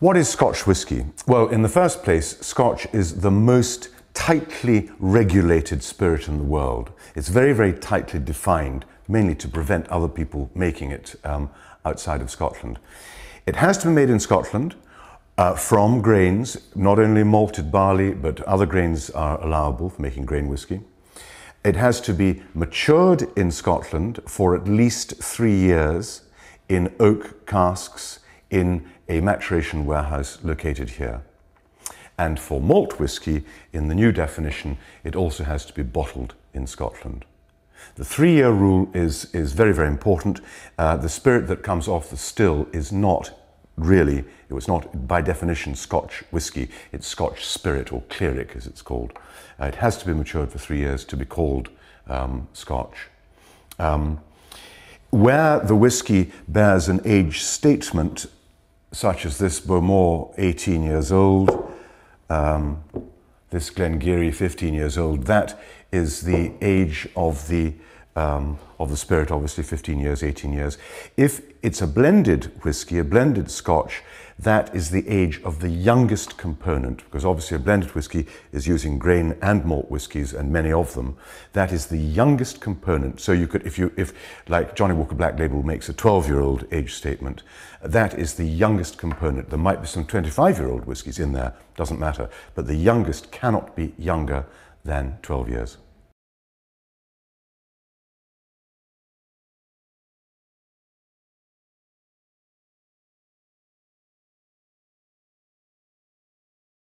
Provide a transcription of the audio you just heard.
What is Scotch whisky? Well, in the first place, Scotch is the most tightly regulated spirit in the world. It's very, very tightly defined, mainly to prevent other people making it um, outside of Scotland. It has to be made in Scotland uh, from grains, not only malted barley, but other grains are allowable for making grain whisky. It has to be matured in Scotland for at least three years in oak casks in a maturation warehouse located here. And for malt whisky, in the new definition, it also has to be bottled in Scotland. The three year rule is, is very, very important. Uh, the spirit that comes off the still is not really, it was not by definition Scotch whisky, it's Scotch spirit or clearic as it's called. Uh, it has to be matured for three years to be called um, Scotch. Um, where the whisky bears an age statement, such as this Bowmore, 18 years old, um, this Glen Garioch, 15 years old, that is the age of the, um, of the spirit, obviously 15 years, 18 years. If it's a blended whisky, a blended scotch, that is the age of the youngest component, because obviously a blended whisky is using grain and malt whiskies, and many of them. That is the youngest component. So you could, if you, if like Johnnie Walker Black Label makes a 12-year-old age statement, that is the youngest component. There might be some 25-year-old whiskies in there, doesn't matter, but the youngest cannot be younger than 12 years.